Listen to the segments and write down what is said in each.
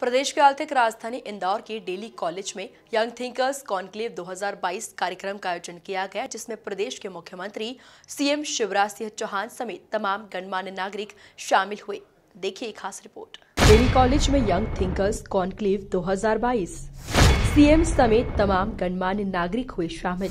प्रदेश के आर्थिक राजधानी इंदौर के डेली कॉलेज में यंग थिंकर्स कॉन्क्लेव 2022 कार्यक्रम का आयोजन किया गया, जिसमें प्रदेश के मुख्यमंत्री सीएम शिवराज सिंह चौहान समेत तमाम गणमान्य नागरिक शामिल हुए। देखिए खास रिपोर्ट। डेली कॉलेज में यंग थिंकर्स कॉन्क्लेव 2022 सीएम समेत तमाम गणमान्य नागरिक हुए शामिल।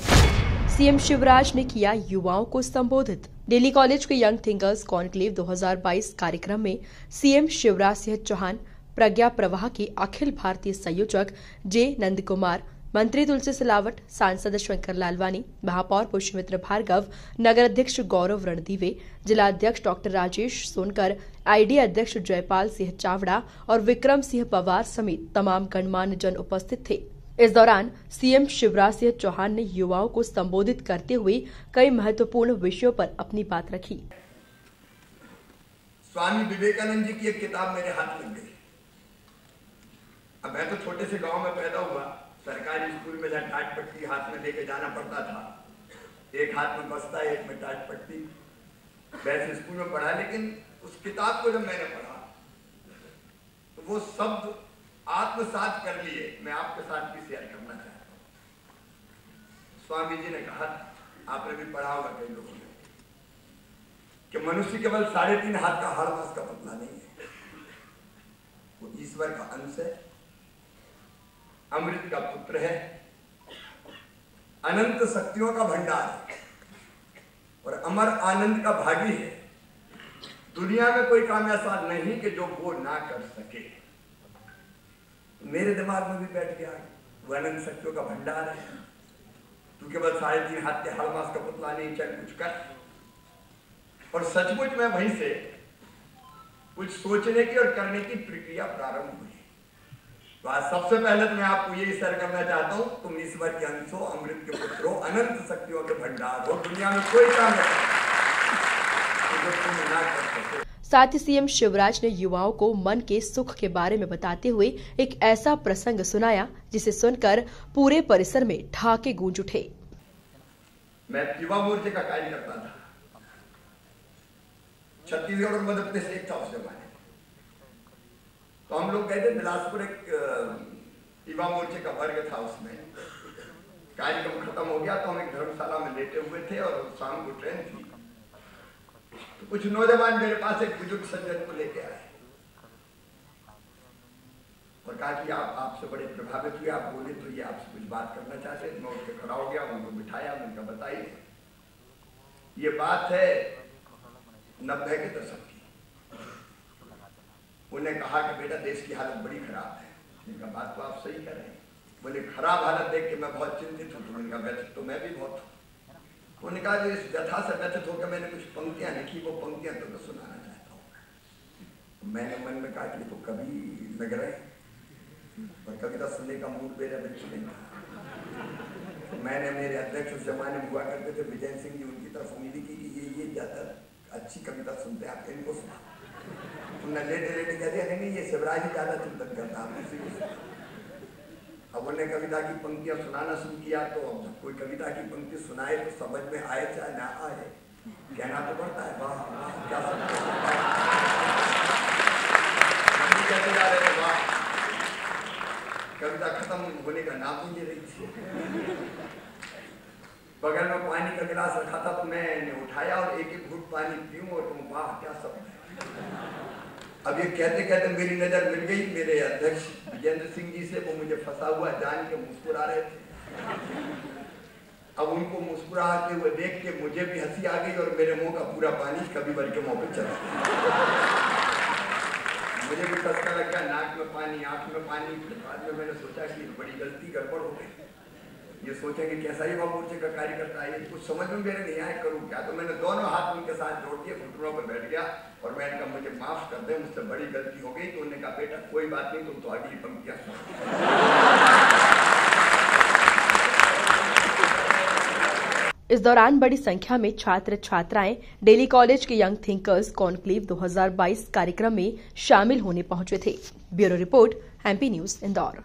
सीएम शिवराज ने किया युवाओं को संबोधित। डेली कॉलेज के यंग थिंकर्स कॉन्क्लेव 2022 कार्यक्रम में सीएम शिवराज सिंह चौहान प्रज्ञा प्रवाह के अखिल भारतीय संयोजक जे नंद कुमार मंत्री तुलसी सिलावट, सांसद शंकर लालवानी, महापौर पुष्यमित्र भार्गव नगर अध्यक्ष गौरव रणदीवे जिला अध्यक्ष डॉक्टर राजेश सोनकर, आईडी अध्यक्ष जयपाल सिंह चावड़ा और विक्रम सिंह पवार समेत तमाम गणमान्य जन उपस्थित थे। इस दौरान सीएम शिवराज सिंह चौहान ने युवाओं को संबोधित करते हुए कई महत्वपूर्ण विषयों पर अपनी बात रखी। स्वामी विवेकानंद जी की एक किताब मेरे हाथ लग। गई अब मैं तो छोटे से गाँव में पैदा हुआ, सरकारी स्कूल में जहाँ टाट पट्टी हाथ में लेके जाना पड़ता था। एक हाथ में बस्ता, एक में टाट पट्टी। वैसे स्कूल में पढ़ा, लेकिन उस किताब को जब मैंने पढ़ा तो वो शब्द आत्मसात कर लिए। मैं आपके साथ भी शेयर करना चाहता हूँ। स्वामी जी ने कहा, आपने भी पढ़ा होगा कई लोगों ने, कि मनुष्य केवल साढ़े तीन हाथ का हड़ का पतला नहीं है। वो ईश्वर का अंश है। अमृत का पुत्र है। अनंत शक्तियों का भंडार है। और अमर आनंद का भागी है। दुनिया में कोई काम ऐसा नहीं कि जो वो ना कर सके। मेरे दिमाग में भी बैठ गया, वो अनंत शक्तियों का भंडार है। तू केवल साढ़े तीन हाथ के हर मास का पुतला नहीं, चल कुछ कर। और सचमुच में वहीं से कुछ सोचने की और करने की प्रक्रिया प्रारंभ हुई। तो आज सबसे पहले तो मैं आपको ये शेयर करना चाहता हूँ तुम ईश्वर के अंश हो अमृत के पुत्र हो अनंत शक्तियों के भंडार हो दुनिया में कोई काम नहीं साथ ही सीएम शिवराज ने युवाओं को मन के सुख के बारे में बताते हुए एक ऐसा प्रसंग सुनाया जिसे सुनकर पूरे परिसर में ढाके गूंज उठे। मैं युवा मोर्चे का कार्य करता था। छत्तीसगढ़ और मध्य प्रदेश एक था उस जमाने तो हम लोग गए थे बिलासपुर एक युवा मोर्चे का वर्ग था उसमें। कार्यक्रम खत्म हो गया तो हम एक धर्मशाला में लेटे हुए थे और शाम को ट्रेन थी। तो कुछ नौजवान मेरे पास एक बुज़ुर्ग सज्जन को लेके आए। और कहा कि आप, आपसे बड़े प्रभावित हुए, आप बोले तो ये आपसे कुछ बात करना चाहते मैं उठ के खड़ा हो गया, उनको बिठाया, उनका बताइए। ये बात है नब्बे के दशक उन्हें कहा कि बेटा देश की हालत बड़ी खराब है। इनका बात तो आप सही कर रहे हैं। बोले खराब हालत देख के मैं बहुत चिंतित हूँ। तो उनका व्यथित तो मैं भी बहुत हूँ। उन्होंने कहा इस व्यथा से व्यथित होकर मैंने कुछ पंक्तियाँ लिखी, वो पंक्तियाँ तो मैं सुनाना चाहता हूँ। मैंने मन में कहा कि तो कभी लग रहे और कविता सुनने का मूड मेरा बिल्कुल नहीं था। तो मैंने मेरे अध्यक्ष उस जमाने में हुआ करते थे, विजय सिंह जी, उनकी तरफ़ उम्मीद की कि ये ये ज़्यादा अच्छी कविता सुनते हैं, आप इनको सुना तुमने लेटे लेटे कह दिया नहीं, ये शिवराज ही ज़्यादा चिंतन करता अब उन्हें कविता की पंक्तियाँ सुनाना शुरू किया तो अब कोई कविता की पंक्ति सुनाए तो समझ में आए चाहे ना आए, कहना तो पड़ता है, वाह वाह, क्या कहते कविता खत्म होने का नाम ही नहीं रही थी। बगल में पानी का गिलास रखा था तो मैंने उठाया और एक एक घूट पानी पीऊं और तुम वाह, क्या सब अब ये कहते कहते मेरी नज़र मिल गई, मेरे अध्यक्ष विजेंद्र सिंह जी से, वो मुझे फंसा हुआ जान के मुस्कुरा रहे थे। अब उनको मुस्कुराते हुए देख के मुझे भी हँसी आ गई और मेरे मुँह का पूरा पानी कभी भर के मुँह पे चला। मुझे भी फंसका लग गया, नाक में पानी, आँख में पानी बाद में मैंने सोचा कि बड़ी गलती, गड़बड़ हो गई। ये सोचेंगे कैसा ही वह मोर्चे का कार्यकर्ता है कुछ समझ में मेरे नहीं आए करूँ क्या? तो मैंने दोनों हाथ उनके साथ जोड़ दिए, घुटनों पर बैठ गया और मैंने कहा, मुझे माफ़ कर दे, मुझसे बड़ी गलती हो गई। तो उन्होंने कहा, बेटा, कोई बात नहीं, तुम तो अगली पंक्तियाँ इस दौरान बड़ी संख्या में छात्र छात्राएँ डेली कॉलेज के यंग थिंकर्स कॉन्क्लेव 2022 कार्यक्रम में शामिल होने पहुँचे थे। Bureau report MP news Indore.